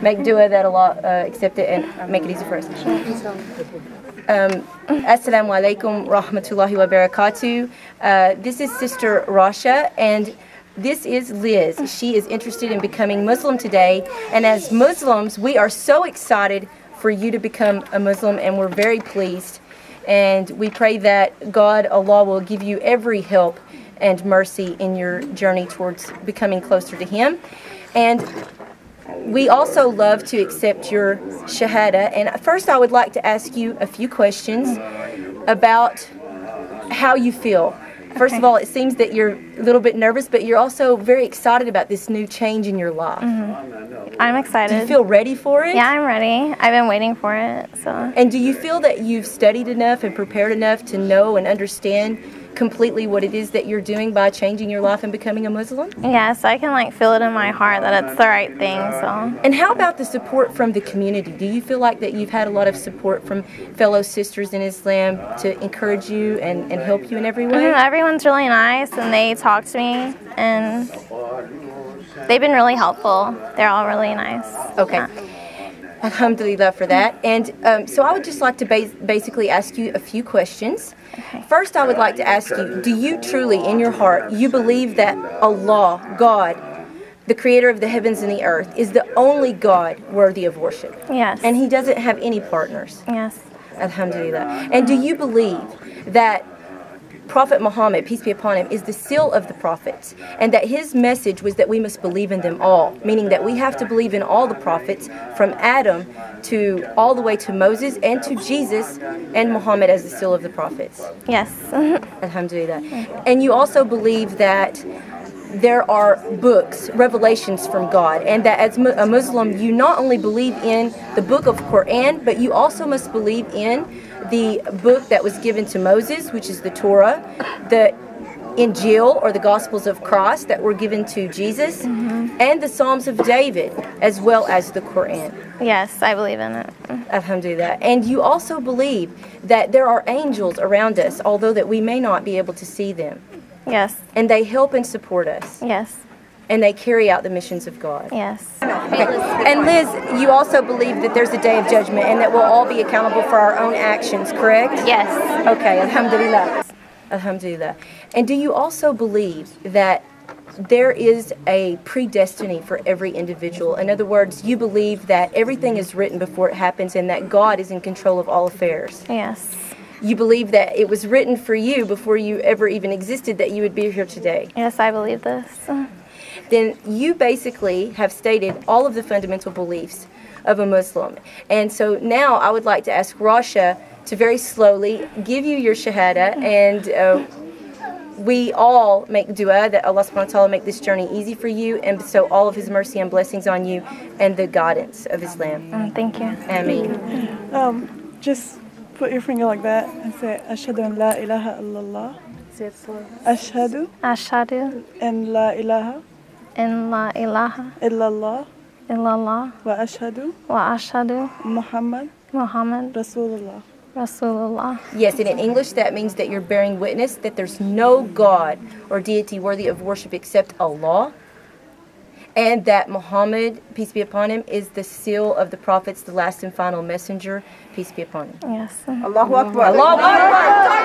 make dua that Allah uh, accept it and make it easy for us. Um, Assalamu alaikum rahmatullahi wa barakatuh. Uh, this is Sister Rasha and this is Liz. She is interested in becoming Muslim today. And as Muslims, we are so excited for you to become a Muslim and we're very pleased. And we pray that God, Allah, will give you every help and mercy in your journey towards becoming closer to Him. And we also love to accept your Shahada. And first, I would like to ask you a few questions about how you feel. First of all, it seems that you're a little bit nervous, but you're also very excited about this new change in your life. Mm-hmm. I'm excited. Do you feel ready for it? yeah, I'm ready. I've been waiting for it. So And do you feel that you've studied enough and prepared enough to know and understand completely what it is that you're doing by changing your life and becoming a Muslim? yeah, so I can like feel it in my heart that it's the right thing. So And how about the support from the community? Do you feel like that you've had a lot of support from fellow sisters in Islam to encourage you and, and help you in every way? Mhm, everyone's really nice and they talk to me and they've been really helpful. They're all really nice. Okay. Alhamdulillah for that. And um, so I would just like to bas- basically ask you a few questions. First, I would like to ask you do you truly, in your heart, you believe that Allah, God, the creator of the heavens and the earth, is the only God worthy of worship? Yes. And he doesn't have any partners. yes. Alhamdulillah. And do you believe that Prophet Muhammad, peace be upon him, is the seal of the prophets, and that his message was that we must believe in them all, meaning that we have to believe in all the prophets from Adam to all the way to Moses and to Jesus and Muhammad as the seal of the prophets. Yes. Alhamdulillah. And you also believe that there are books, revelations from God, and that as a Muslim, you not only believe in the book of Quran, but you also must believe in the book that was given to Moses, which is the Torah, the Injil or the Gospels of Christ that were given to Jesus, mm-hmm. and the Psalms of David, as well as the Quran. yes, I believe in it. Alhamdulillah. And you also believe that there are angels around us, although that we may not be able to see them. Yes. And they help and support us. Yes. And they carry out the missions of God. Yes. Okay. And Liz, you also believe that there's a day of judgment and that we'll all be accountable for our own actions, correct? Yes. Okay, Alhamdulillah. Alhamdulillah. And do you also believe that there is a predestiny for every individual? In other words, you believe that everything is written before it happens and that God is in control of all affairs? Yes. You believe that it was written for you before you ever even existed that you would be here today? Yes, I believe this. then you basically have stated all of the fundamental beliefs of a Muslim. And so now I would like to ask Rasha to very slowly give you your Shahada and uh, we all make dua that Allah subhanahu wa ta'ala make this journey easy for you and bestow all of his mercy and blessings on you and the guidance of Islam. Mm, Thank you. Ameen. Um, just put your finger like that and say, Ashhadu an la ilaha illallah. Ashhadu Ashhadu an la ilaha in la ilaha illallah illallah wa ashhadu wa ashhadu Muhammad Muhammad Rasulullah. Rasulullah. Yes, and in English that means that you're bearing witness that there's no God or deity worthy of worship except Allah. And that Muhammad, peace be upon him, is the seal of the prophets, the last and final messenger, peace be upon him. Yes. Allahu Akbar. Allahu Akbar.